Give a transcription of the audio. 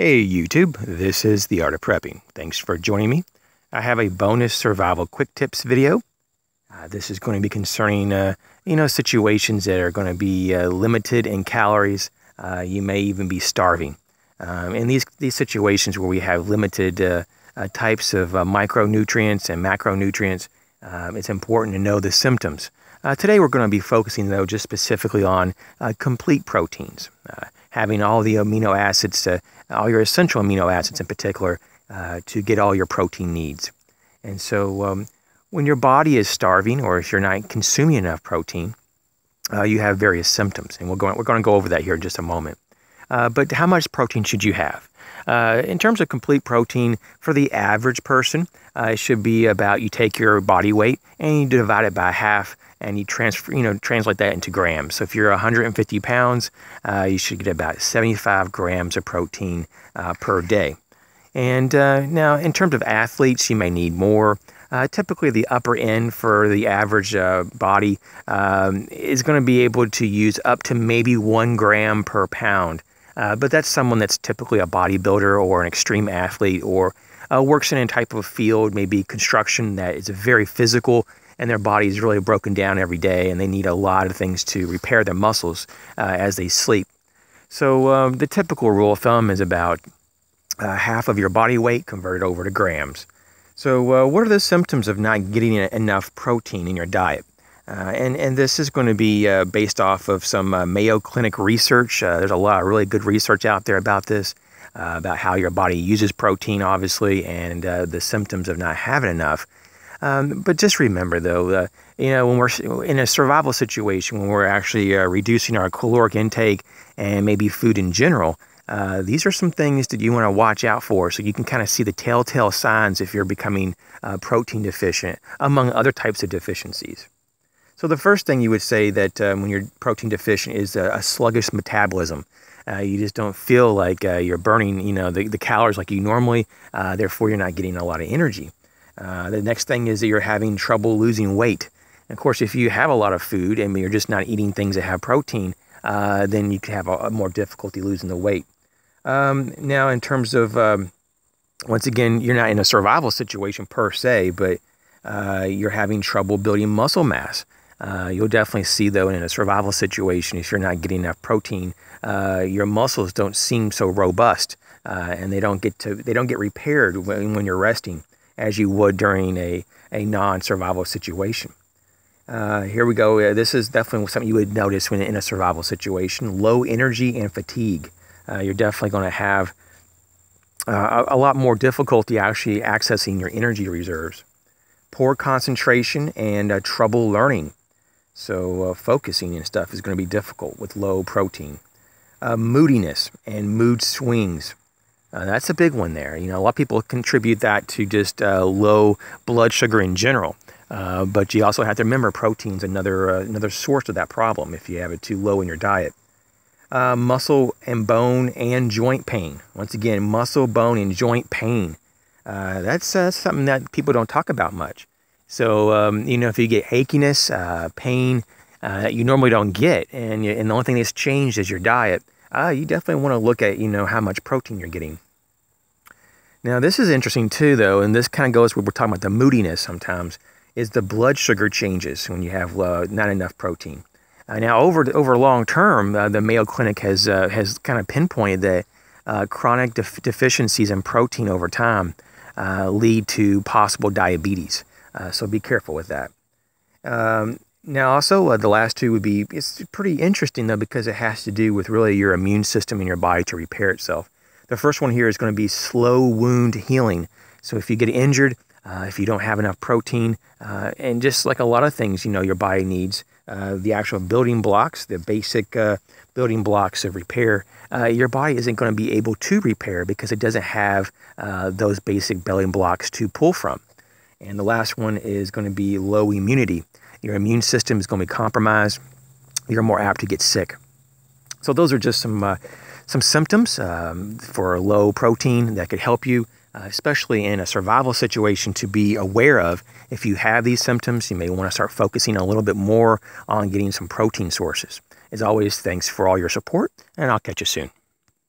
Hey YouTube, this is The Art of Prepping. Thanks for joining me. I have a bonus survival quick tips video. Uh, this is going to be concerning, uh, you know, situations that are going to be uh, limited in calories. Uh, you may even be starving. Um, in these, these situations where we have limited uh, uh, types of micronutrients and macronutrients, um, it's important to know the symptoms. today we're going to be focusing though just specifically on complete proteins having all the amino acids, to, all your essential amino acids in particular, uh, to get all your protein needs. And so, um, when your body is starving, or if you're not consuming enough protein, uh, you have various symptoms, and we're going we're going to go over that here in just a moment. Uh, but how much protein should you have? Uh, in terms of complete protein, for the average person, uh, it should be about you take your body weight and you divide it by half and you transfer, you know, translate that into grams. So if you're 150 pounds, uh, you should get about 75 grams of protein uh, per day. And uh, now, in terms of athletes, you may need more. Typically, the upper end for the average body um, is going to be able to use up to maybe one gram per pound. Uh, but that's someone that's typically a bodybuilder or an extreme athlete or works in a type of field, maybe construction that is very physical and their body is really broken down every day, and they need a lot of things to repair their muscles uh, as they sleep. So um, the typical rule of thumb is about uh, half of your body weight converted over to grams. So uh, what are the symptoms of not getting enough protein in your diet? Uh, and, and this is going to be uh, based off of some uh, Mayo Clinic research. there's a lot of really good research out there about this, about how your body uses protein, obviously, and the symptoms of not having enough. Um, but just remember, though, uh, you know, when we're in a survival situation, when we're actually uh, reducing our caloric intake and maybe food in general, uh, these are some things that you want to watch out for so you can kind of see the telltale signs if you're becoming uh, protein deficient, among other types of deficiencies. So, the first thing you would say that um, when you're protein deficient is a, a sluggish metabolism. Uh, you just don't feel like uh, you're burning, you know, the, the calories like you normally. Uh, therefore, you're not getting a lot of energy. Uh, the next thing is that you're having trouble losing weight. And of course, if you have a lot of food and you're just not eating things that have protein, uh, then you could have a, a, more difficulty losing the weight. Um, now, in terms of, um, once again, you're not in a survival situation per se, but uh, you're having trouble building muscle mass. Uh, you'll definitely see, though, in a survival situation, if you're not getting enough protein, uh, your muscles don't seem so robust, uh, and they don't get to they don't get repaired when, when you're resting as you would during a, a non-survival situation. Uh, here we go. This is definitely something you would notice when in a survival situation. Low energy and fatigue. Uh, you're definitely going to have uh, a, a, lot more difficulty actually accessing your energy reserves. Poor concentration and trouble learning. So uh, focusing and stuff is going to be difficult with low protein. moodiness and mood swings. Uh, that's a big one there. You know, a lot of people contribute that to just uh, low blood sugar in general. Uh, but you also have to remember protein's another uh, another source of that problem if you have it too low in your diet. Uh, muscle and bone and joint pain. Once again, muscle, bone, and joint pain. Uh, that's something that people don't talk about much. So um, you know, if you get achiness, pain that you normally don't get, and, you, and the only thing that's changed is your diet uh, you definitely want to look at, you know, how much protein you're getting. Now, this is interesting too, though, and this kind of goes where we're talking about the moodiness sometimes, is the blood sugar changes when you have uh, not enough protein. Uh, now, over over long term, uh, the Mayo Clinic has uh, has kind of pinpointed that uh, chronic def- deficiencies in protein over time uh, lead to possible diabetes. So be careful with that. Um, now, also, uh, the last two would be it's pretty interesting though because it has to do with really your immune system in your body to repair itself. The first one here is going to be slow wound healing. So, if you get injured, uh, if you don't have enough protein, uh, and just like a lot of things, you know, your body needs uh, the actual building blocks, the basic uh, building blocks of repair, uh, your body isn't going to be able to repair because it doesn't have those basic building blocks to pull from. And the last one is going to be low immunity your immune system is going to be compromised. You're more apt to get sick. So those are just some uh, some symptoms um, for low protein that could help you, uh, especially in a survival situation, to be aware of. If you have these symptoms, you may want to start focusing a little bit more on getting some protein sources. As always, thanks for all your support, and I'll catch you soon.